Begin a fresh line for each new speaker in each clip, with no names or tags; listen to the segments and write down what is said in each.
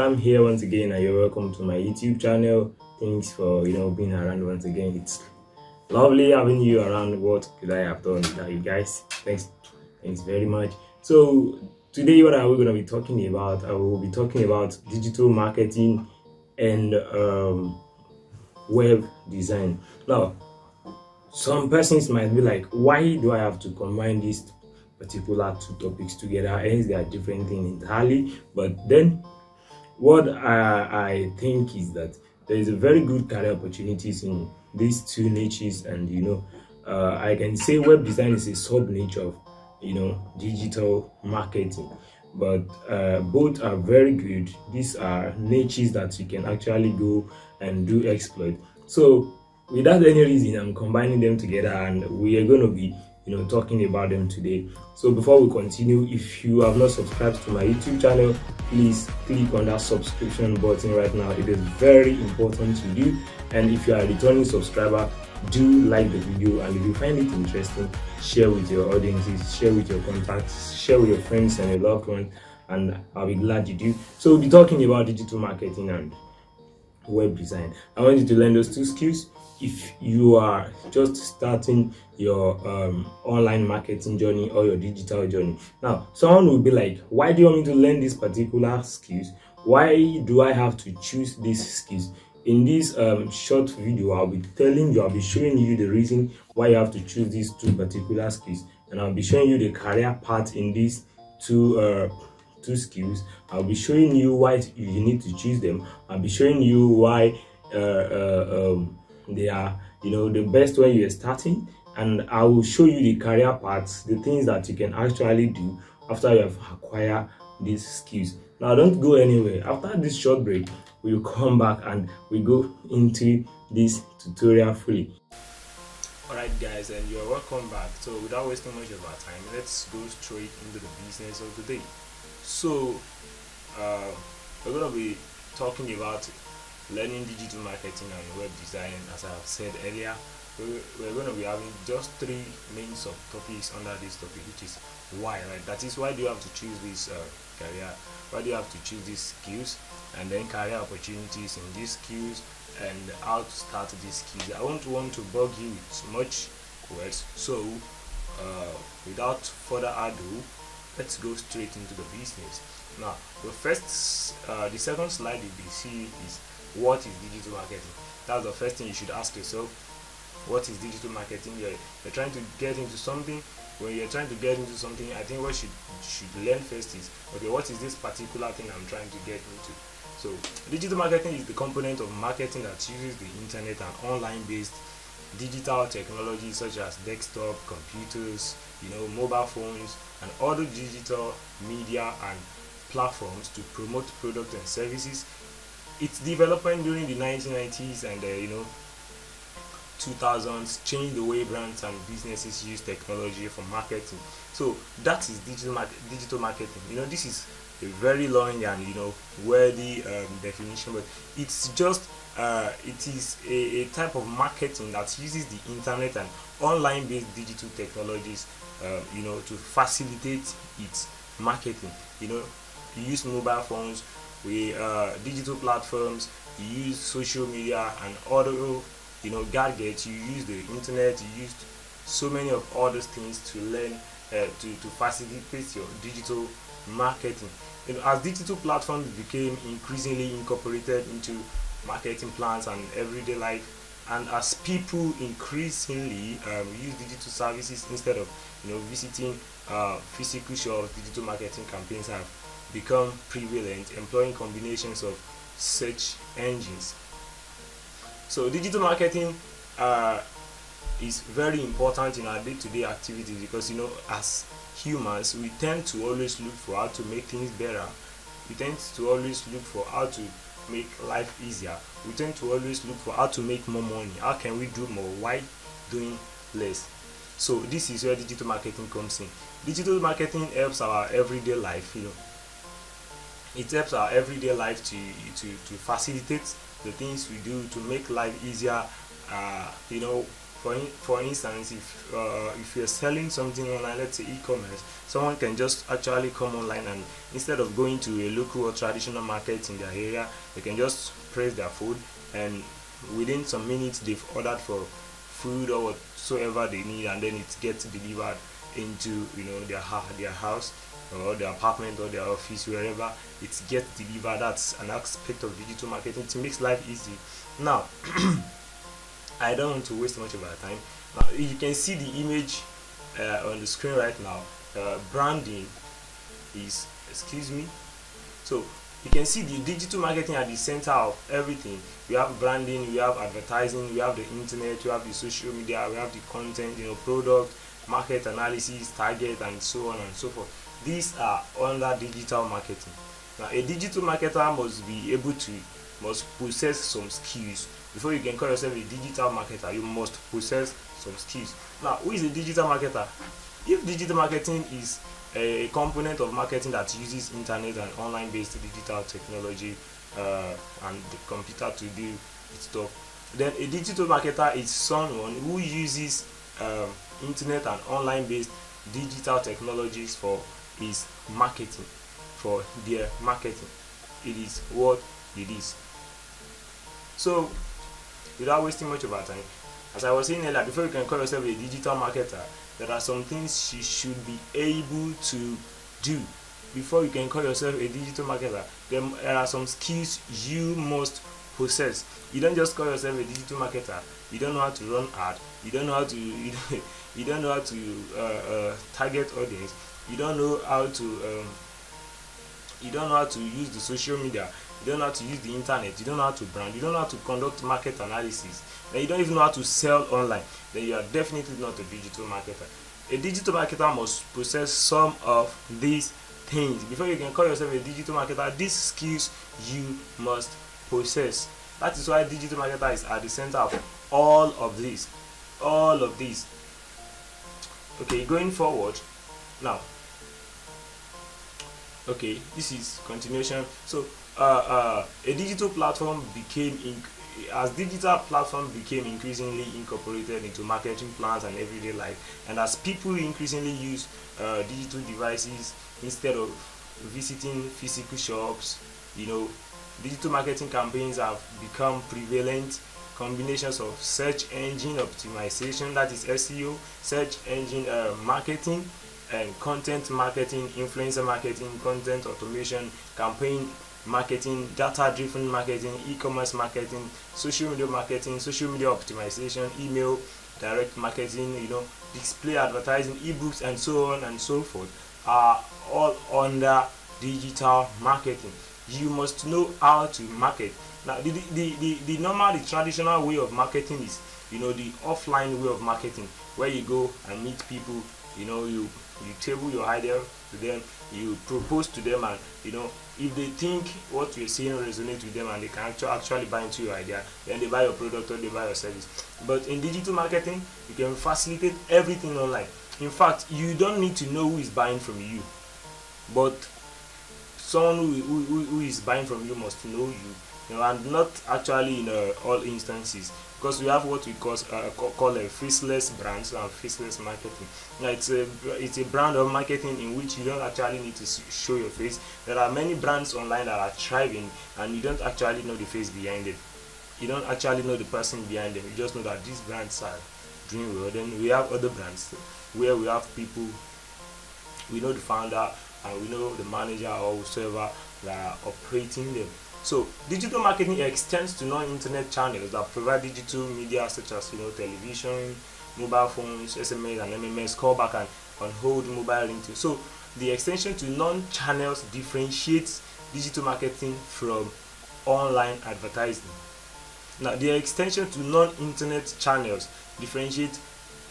I'm here once again and you're welcome to my YouTube channel. Thanks for you know being around once again. It's lovely having you around. What could I have done without you guys? Thanks, thanks very much. So today what are we going to be talking about? I will be talking about digital marketing and um, web design. Now, some persons might be like, why do I have to combine these particular two topics together? Hence, they are different things entirely. But then, what I, I think is that there is a very good career opportunities in these two niches, and you know, uh, I can say web design is a sub niche of you know digital marketing. But uh, both are very good. These are niches that you can actually go and do exploit. So without any reason i'm combining them together and we are going to be you know talking about them today. So before we continue if you have not subscribed to my youtube channel please click on that subscription button right now. It is very important to do and if you are a returning subscriber do like the video. And if you find it interesting share with your audiences share with your contacts share with your friends and your loved ones. And i'll be glad you do. So we'll be talking about digital marketing and web design. I want you to learn those two skills. If you are just starting your um, online marketing journey or your digital journey. Now someone will be like why do you want me to learn these particular skills? Why do i have to choose these skills? In this um, short video i'll be telling you i'll be showing you the reason why you have to choose these two particular skills. And i'll be showing you the career path in these two uh, two skills. I'll be showing you why you need to choose them. I'll be showing you why uh, uh, um, they are you know the best when you're starting and i will show you the career paths the things that you can actually do after you have acquired these skills. Now don't go anywhere. After this short break we'll come back and we go into this tutorial fully. Alright guys and you're welcome back. So without wasting much of our time let's go straight into the business of the day. So uh, we're going to be talking about learning digital marketing and web design as i have said earlier we're going to be having just three main subtopics under this topic which is why right? That is why do you have to choose this uh, career? Why do you have to choose these skills? And then career opportunities in these skills and how to start these skills. I won't want to bug you with much words so uh, without further ado let's go straight into the business. Now the first uh, the second slide you will see is what is digital marketing. That's the first thing you should ask yourself what is digital marketing you're, you're trying to get into something when you're trying to get into something i think what should should learn first is okay what is this particular thing i'm trying to get into? So digital marketing is the component of marketing that uses the internet and online based digital technologies such as desktop computers you know mobile phones and other digital media and platforms to promote products and services. Its development during the 1990s and uh, you know 2000s changed the way brands and businesses use technology for marketing. So that is digital mar digital marketing. You know this is a very long and you know worthy um, definition but it's just uh, it is a, a, type of marketing that uses the internet and online based digital technologies uh, you know to facilitate its marketing. You know you use mobile phones we uh, digital platforms you use social media and other you know gadgets you use the internet you use so many of all those things to learn uh, to, to facilitate your digital marketing. You know, as digital platforms became increasingly incorporated into marketing plans and everyday life and as people increasingly um, use digital services instead of you know visiting uh, physical shops digital marketing campaigns have become prevalent employing combinations of search engines so digital marketing uh, is very important in our day-to-day -day activities because you know as humans we tend to always look for how to make things better. We tend to always look for how to make life easier. We tend to always look for how to make more money. How can we do more why doing less? So this is where digital marketing comes in. Digital marketing helps our everyday life you know. It helps our everyday life to to to facilitate the things we do to make life easier uh, you know for in, for instance if uh, if you're selling something online let's say e-commerce someone can just actually come online and instead of going to a local or traditional market in their area they can just press their food and within some minutes they've ordered for food or whatsoever they need and then it gets delivered into you know their their house or the apartment or the office wherever it gets delivered that's an aspect of digital marketing. It makes life easy. Now I don't want to waste much of our time. Now you can see the image uh, on the screen right now. Uh, branding is excuse me. So you can see the digital marketing at the center of everything. We have branding we have advertising we have the internet we have the social media we have the content you know product market analysis target and so on and so forth these are under digital marketing. Now a digital marketer must be able to must possess some skills. Before you can call yourself a digital marketer you must possess some skills. Now who is a digital marketer? If digital marketing is a component of marketing that uses internet and online based digital technology uh, and the computer to do its stuff then a digital marketer is someone who uses um, internet and online based digital technologies for his marketing. For their marketing it is what it is. So without wasting much of our time as i was saying earlier before you can call yourself a digital marketer there are some things you should be able to do. Before you can call yourself a digital marketer there are some skills you must possess. You don't just call yourself a digital marketer. You don't know how to run ad. You don't know how to you don't, you don't know how to uh, uh, target audience you don't know how to um, you don't know how to use the social media you don't know how to use the internet you don't know how to brand you don't know how to conduct market analysis and you don't even know how to sell online then you are definitely not a digital marketer. A digital marketer must possess some of these things. Before you can call yourself a digital marketer these skills you must possess. That is why digital marketer is at the center of all of this all of this. Okay going forward now okay this is continuation. So uh, uh, a digital platform became as digital platform became increasingly incorporated into marketing plans and everyday life and as people increasingly use uh, digital devices instead of visiting physical shops you know digital marketing campaigns have become prevalent combinations of search engine optimization that is SEO search engine uh, marketing and content marketing influencer marketing content automation campaign marketing data driven marketing e-commerce marketing social media marketing social media optimization email direct marketing you know display advertising ebooks and so on and so forth are all under digital marketing. You must know how to market. Now the the the, the normal the traditional way of marketing is you know the offline way of marketing where you go and meet people you know you you table your idea to them you propose to them and you know if they think what you're saying resonates with them and they can actually actually buy into your idea then they buy your product or they buy your service. But in digital marketing you can facilitate everything online. In fact you don't need to know who is buying from you but someone who, who, who is buying from you must know you you know, and not actually in uh, all instances because we have what we call uh, call a faceless brands and faceless marketing. Now it's a it's a brand of marketing in which you don't actually need to show your face. There are many brands online that are thriving, and you don't actually know the face behind it. You don't actually know the person behind them. You just know that these brands are doing well. Then we have other brands where we have people. We know the founder and we know the manager or whoever that are operating them so digital marketing extends to non-internet channels that provide digital media such as you know television, mobile phones, SMS and MMS, callback and on hold mobile ringtone. So the extension to non-channels differentiates digital marketing from online advertising. Now the extension to non-internet channels differentiates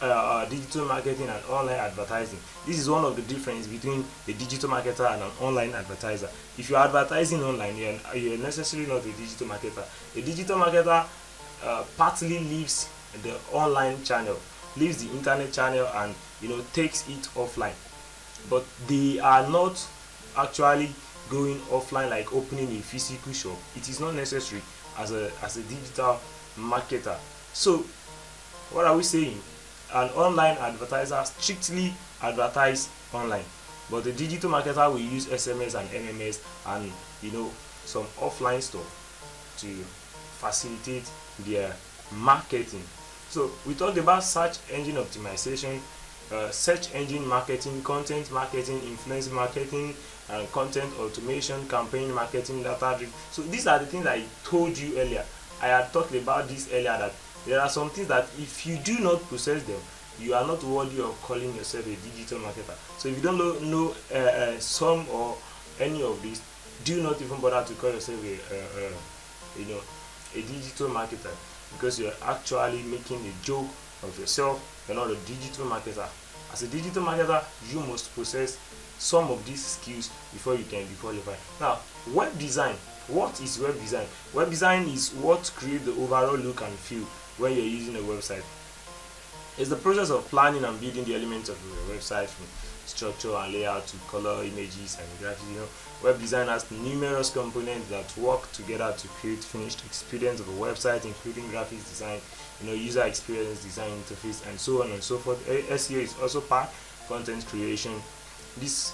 uh, uh, digital marketing and online advertising. This is one of the difference between a digital marketer and an online advertiser. If you're advertising online, you're, you're necessarily not a digital marketer. A digital marketer uh, partly leaves the online channel, leaves the internet channel, and you know takes it offline. But they are not actually going offline like opening a physical shop. It is not necessary as a as a digital marketer. So what are we saying an online advertiser strictly advertise online. But the digital marketer will use sms and mms and you know some offline stuff to facilitate their marketing. So we talked about search engine optimization uh, search engine marketing content marketing influence marketing and content automation campaign marketing data so these are the things i told you earlier. I had talked about this earlier that there are some things that if you do not process them you are not worthy of calling yourself a digital marketer. So if you don't know, know uh, uh, some or any of these do not even bother to call yourself a uh, you know a digital marketer because you're actually making a joke of yourself. You're not a digital marketer. As a digital marketer you must possess some of these skills before you can be qualified. Now web design what is web design? Web design is what creates the overall look and feel when you're using a website. It's the process of planning and building the elements of your website from structure and layout to color images and graphics. You know web design has numerous components that work together to create finished experience of a website including graphics design you know user experience design interface and so on and so forth. Seo is also part content creation. These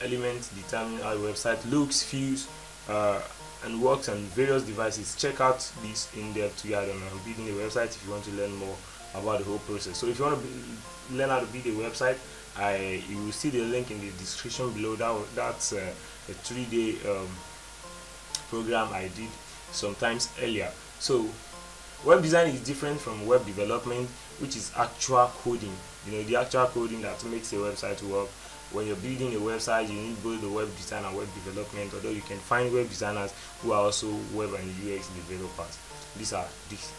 elements determine how a website looks feels uh, and works on various devices. Check out this in-depth guide on building a website if you want to learn more about the whole process. So if you want to learn how to build a website I you will see the link in the description below. That that's uh, a three-day um, program I did sometimes earlier. So web design is different from web development which is actual coding. You know the actual coding that makes a website work when you're building a website you need both the web design and web development although you can find web designers who are also web and ux developers. These are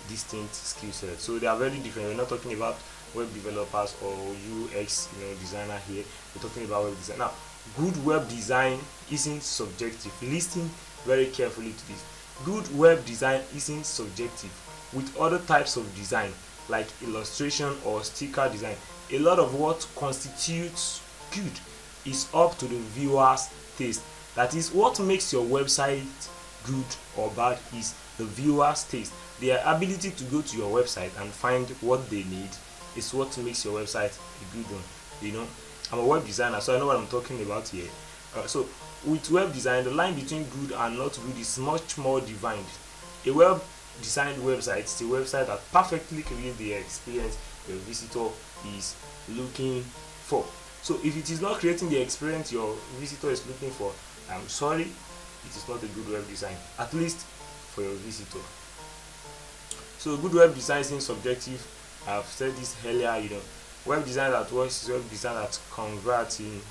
distinct skill sets. So they are very different. We're not talking about web developers or ux you know designer here. We're talking about web design. Now good web design isn't subjective. Listen very carefully to this. Good web design isn't subjective. With other types of design like illustration or sticker design a lot of what constitutes good is up to the viewer's taste. That is what makes your website good or bad is the viewer's taste. Their ability to go to your website and find what they need is what makes your website a good one you know. I'm a web designer so i know what i'm talking about here. Uh, so with web design the line between good and not good is much more defined a well designed website is a website that perfectly creates the experience your visitor is looking for so if it is not creating the experience your visitor is looking for i'm sorry it is not a good web design at least for your visitor. So good web design is subjective. I've said this earlier you know. Web design that works is web design that converts in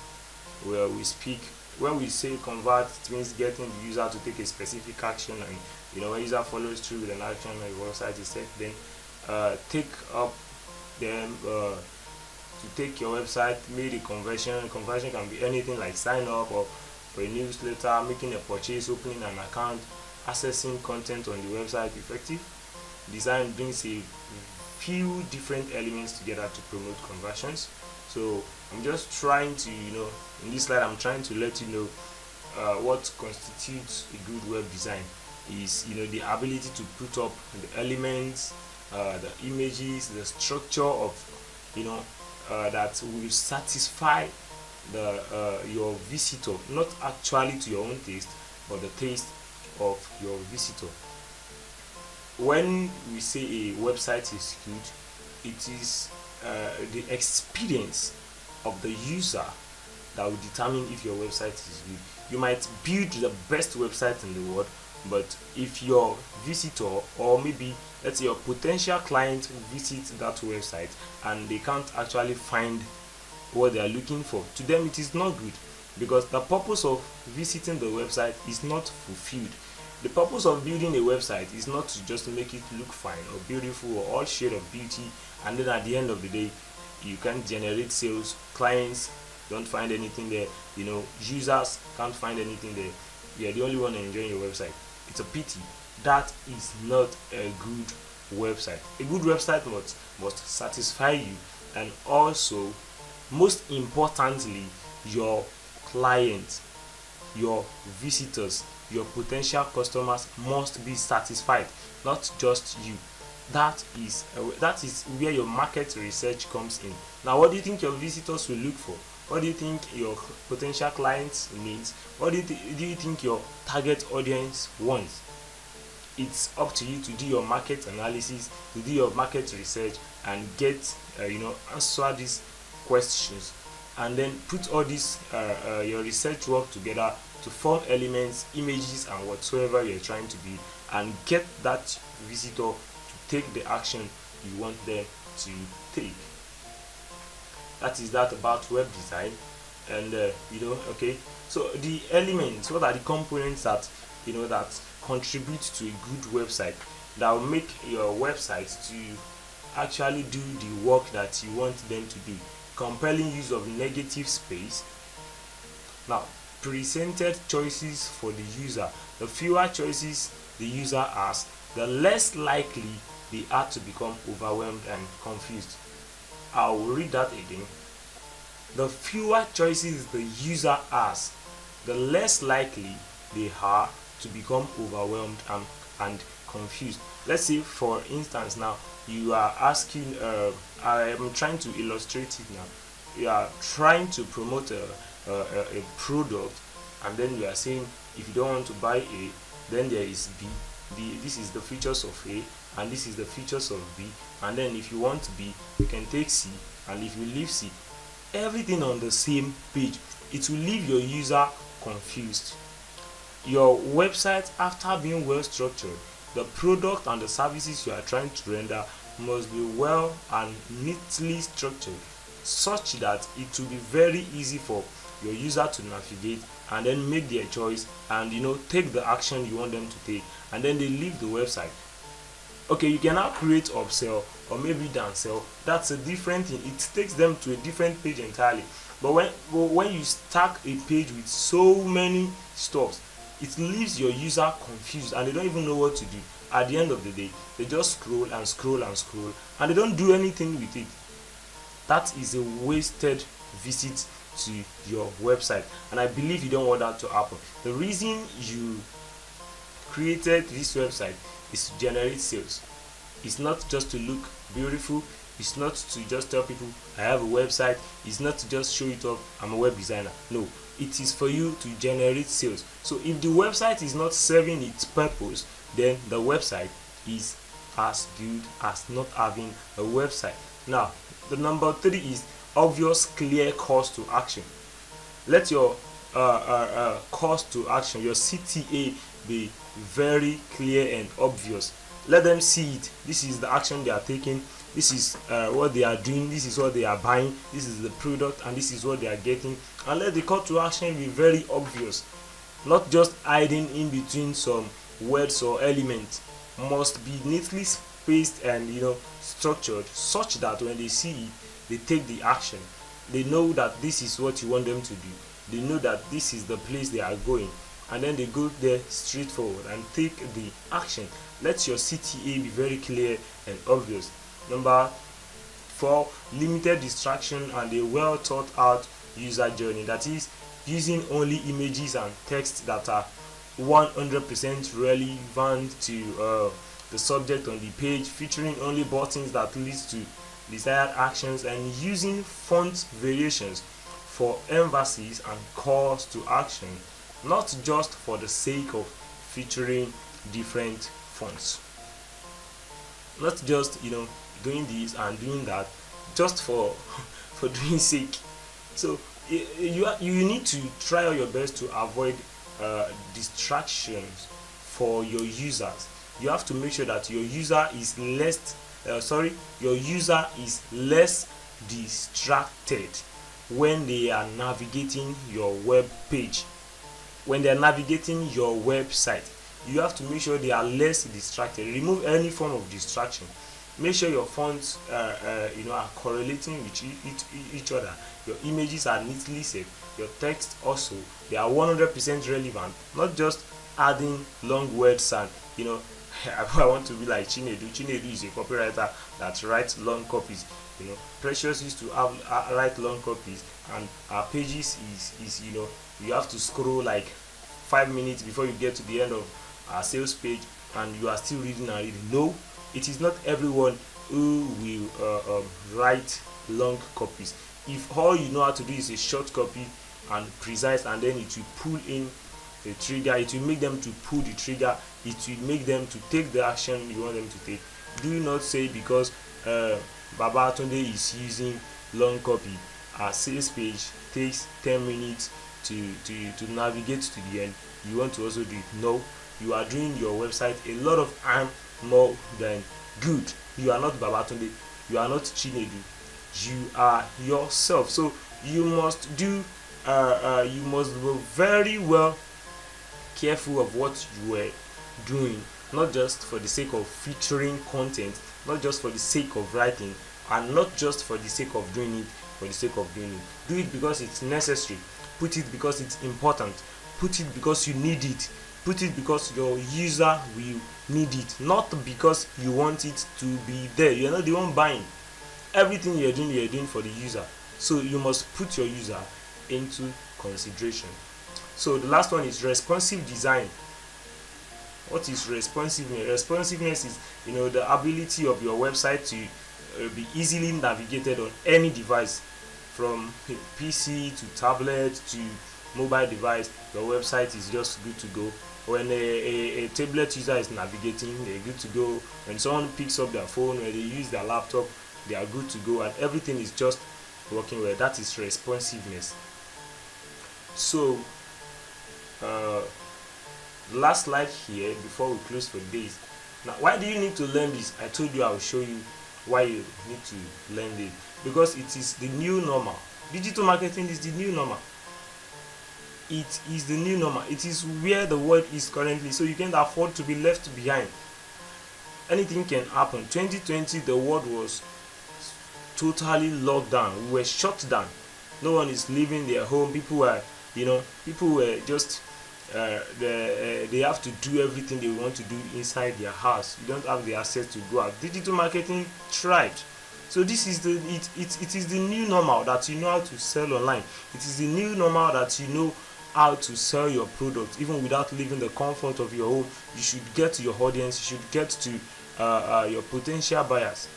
where we speak. When we say convert it means getting the user to take a specific action and you know when user follows through with an action on your website is set then uh, take up them uh, to take your website made a conversion conversion can be anything like sign up or for a newsletter making a purchase opening an account accessing content on the website effective design brings a few different elements together to promote conversions. So i'm just trying to you know in this slide i'm trying to let you know uh, what constitutes a good web design is you know the ability to put up the elements uh, the images the structure of you know uh, that will satisfy the uh, your visitor not actually to your own taste but the taste of your visitor. When we say a website is good it is uh, the experience of the user that will determine if your website is good. You might build the best website in the world but if your visitor or maybe let's say your potential client visits that website and they can't actually find what they are looking for to them it is not good because the purpose of visiting the website is not fulfilled. The purpose of building a website is not just to just make it look fine or beautiful or all shade of beauty and then at the end of the day you can't generate sales clients don't find anything there you know users can't find anything there. You're the only one enjoying your website it's a pity. That is not a good website. A good website must must satisfy you and also most importantly your clients your visitors your potential customers must be satisfied not just you. That is uh, that is where your market research comes in. Now what do you think your visitors will look for what do you think your potential clients needs? What do you, th- do you think your target audience wants? It's up to you to do your market analysis to do your market research and get uh, you know answer these questions. And then put all this uh, uh, your research work together to form elements images and whatsoever you're trying to be and get that visitor to take the action you want them to take that is that about web design and uh, you know okay. So the elements what are the components that you know that contribute to a good website that will make your website to actually do the work that you want them to do compelling use of negative space. Now presented choices for the user. The fewer choices the user has the less likely they are to become overwhelmed and confused i will read that again. The fewer choices the user has the less likely they are to become overwhelmed and, and confused. Let's say for instance now you are asking uh, i am trying to illustrate it now. You are trying to promote a, a, a product and then you are saying if you don't want to buy a then there is b. The this is the features of a and this is the features of b. And then if you want b you can take c. And if you leave c everything on the same page it will leave your user confused. Your website after being well structured the product and the services you are trying to render must be well and neatly structured such that it will be very easy for your user to navigate and then make their choice and you know take the action you want them to take. And then they leave the website okay you can now create upsell or maybe downsell that's a different thing. It takes them to a different page entirely. But when when you stack a page with so many stuffs it leaves your user confused and they don't even know what to do. At the end of the day they just scroll and scroll and scroll and they don't do anything with it. That is a wasted visit to your website. And i believe you don't want that to happen. The reason you created this website is to generate sales. It's not just to look beautiful. It's not to just tell people i have a website. It's not to just show it up i'm a web designer. No. It is for you to generate sales. So if the website is not serving its purpose then the website is as good as not having a website. Now the number three is obvious clear calls to action. Let your uh, uh, uh, calls to action your cta be very clear and obvious. Let them see it. This is the action they are taking. This is uh, what they are doing. This is what they are buying. This is the product and this is what they are getting. And let the call to action be very obvious. Not just hiding in between some words or elements. Must be neatly spaced and you know structured such that when they see it they take the action. They know that this is what you want them to do. They know that this is the place they are going and then they go there straightforward and take the action. Let your cta be very clear and obvious. Number four limited distraction and a well thought out user journey. That is using only images and text that are 100% relevant to uh, the subject on the page featuring only buttons that leads to desired actions and using font variations for emphasis and calls to action not just for the sake of featuring different fonts. Not just you know doing this and doing that just for for doing sake. So you you need to try your best to avoid uh, distractions for your users. You have to make sure that your user is less uh, sorry your user is less distracted when they are navigating your web page when they are navigating your website you have to make sure they are less distracted. Remove any form of distraction. Make sure your fonts uh, uh, you know are correlating with each, each other. Your images are neatly set your text also they are 100% relevant. Not just adding long words and you know I want to be like Chinedu. Chinedu is a copywriter that writes long copies. You know, Precious used to have uh, write long copies, and our pages is is you know you have to scroll like five minutes before you get to the end of our sales page, and you are still reading and reading. No, it is not everyone who will uh, um, write long copies. If all you know how to do is a short copy and precise and then it will pull in the trigger it will make them to pull the trigger it will make them to take the action you want them to take. Do not say because uh, babatunde is using long copy. A sales page takes 10 minutes to to to navigate to the end you want to also do it. No you are doing your website a lot of time more than good. You are not babatunde. You are not chinedu. You are yourself. So you must do uh, uh, you must be very well careful of what you are doing. Not just for the sake of featuring content not just for the sake of writing and not just for the sake of doing it for the sake of doing it. Do it because it's necessary put it because it's important. Put it because you need it. Put it because your user will need it. Not because you want it to be there. You're not the one buying. Everything you're doing you're doing for the user. So you must put your user into consideration. So the last one is responsive design. What is responsiveness? Responsiveness is you know the ability of your website to uh, be easily navigated on any device from pc to tablet to mobile device your website is just good to go. When a, a, a tablet user is navigating they're good to go. When someone picks up their phone when they use their laptop they are good to go and everything is just working well. That is responsiveness. So uh, last slide here before we close for days. Now why do you need to learn this? I told you i will show you why you need to learn it. Because it is the new normal. Digital marketing is the new normal. It is the new normal. It is where the world is currently. So you can't afford to be left behind. Anything can happen. 2020 the world was totally locked down. We were shut down. No one is leaving their home. People were you know people were just uh, they, uh, they have to do everything they want to do inside their house. You don't have the access to go out. Digital marketing thrived so this is the it, it, it is the new normal that you know how to sell online. It is the new normal that you know how to sell your product even without leaving the comfort of your home. You should get to your audience. You should get to uh, uh, your potential buyers.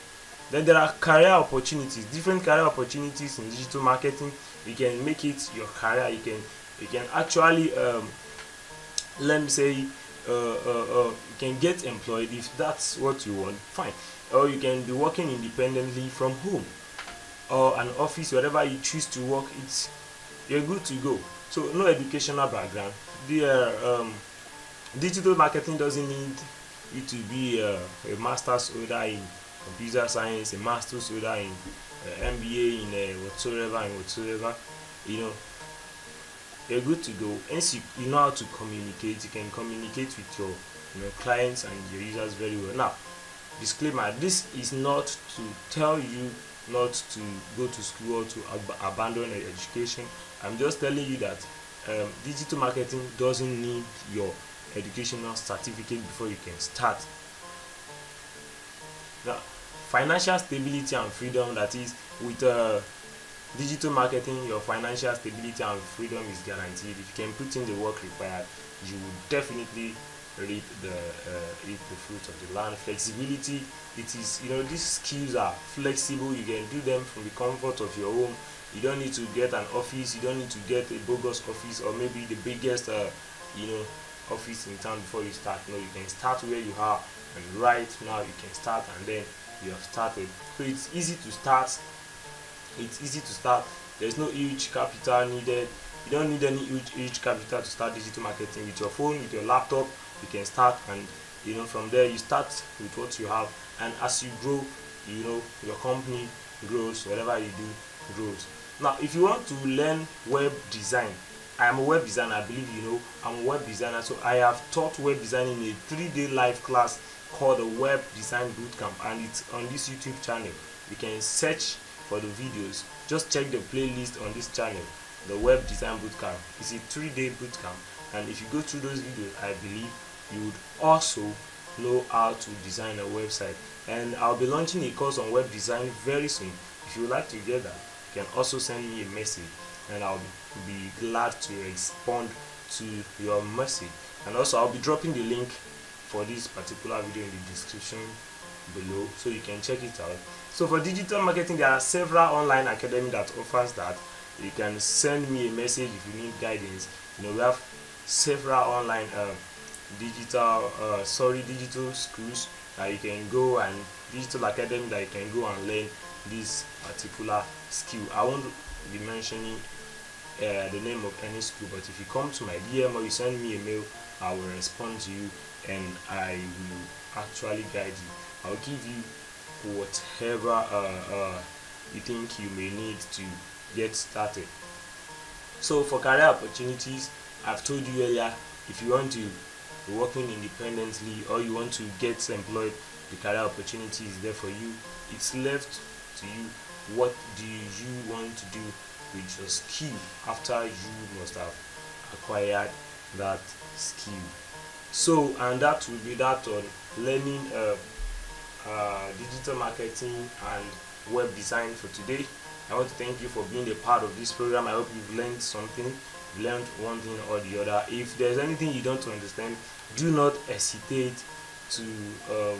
Then there are career opportunities different career opportunities in digital marketing. You can make it your career. You can you can actually um, let me say uh, uh, uh, you can get employed if that's what you want fine. Or you can be working independently from home or an office wherever you choose to work it's you're good to go. So no educational background. The uh, um, digital marketing doesn't need you to be uh, a master's holder in computer science a master's holder in uh, mba in whatsoever and whatsoever you know you're good to go. Once you, you know how to communicate you can communicate with your you know clients and your users very well. Now disclaimer this is not to tell you not to go to school or to ab abandon education. I'm just telling you that um, digital marketing doesn't need your educational certificate before you can start. Now financial stability and freedom that is with uh, digital marketing your financial stability and freedom is guaranteed. If you can put in the work required you will definitely reap the uh, reap the fruits of the land. Flexibility it is you know these skills are flexible. You can do them from the comfort of your home. You don't need to get an office. You don't need to get a bogus office or maybe the biggest uh, you know office in town before you start. No you can start where you are and right now you can start and then you have started. So it's easy to start it's easy to start. There's no huge capital needed. You don't need any huge, huge capital to start digital marketing with your phone with your laptop. You can start and you know from there you start with what you have. And as you grow you know your company grows whatever you do grows. Now if you want to learn web design i am a web designer i believe you know i'm a web designer. So i have taught web design in a three-day live class called the web design bootcamp and it's on this youtube channel. You can search for the videos. Just check the playlist on this channel the web design bootcamp. It's a three-day bootcamp and if you go through those videos i believe you would also know how to design a website. And i'll be launching a course on web design very soon. If you would like to get that you can also send me a message and i'll be glad to respond to your message. And also i'll be dropping the link for this particular video in the description below so you can check it out so for digital marketing there are several online academy that offers that. You can send me a message if you need guidance. You know we have several online uh, digital uh, sorry digital schools that you can go and digital academy that you can go and learn this particular skill. I won't be mentioning uh, the name of any school but if you come to my dm or you send me a mail i will respond to you and i will actually guide you. I'll give you whatever uh, uh, you think you may need to get started. So for career opportunities i've told you earlier if you want to be working independently or you want to get employed the career opportunity is there for you. It's left to you. What do you want to do with your skill after you must have acquired that skill? So and that will be that on learning uh, uh, digital marketing and web design for today. I want to thank you for being a part of this program. I hope you've learned something learned one thing or the other. If there's anything you don't understand do not hesitate to um,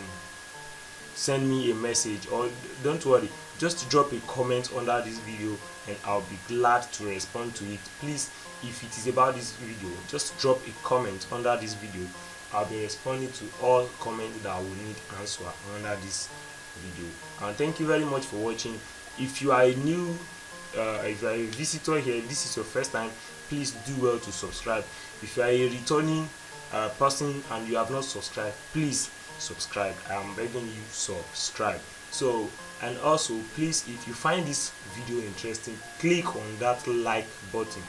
send me a message or don't worry just drop a comment under this video and i'll be glad to respond to it. Please if it is about this video just drop a comment under this video i'll be responding to all comments that will need answer under this video. And thank you very much for watching. If you are a new uh, if you are a visitor here this is your first time please do well to subscribe. If you are a returning uh, person and you have not subscribed please subscribe. I am begging you subscribe. So and also please if you find this video interesting click on that like button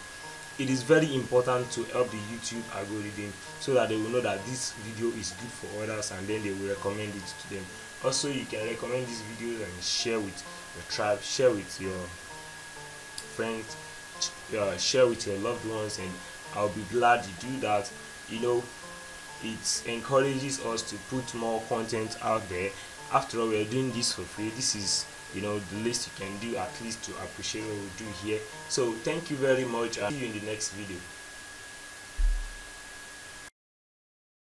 it is very important to help the youtube algorithm so that they will know that this video is good for others and then they will recommend it to them. Also you can recommend these videos and share with your tribe share with your friends uh, share with your loved ones and i'll be glad you do that. You know it encourages us to put more content out there. After all we're doing this for free. This is you know the least you can do at least to appreciate what we do here. So thank you very much. I'll see you in the next video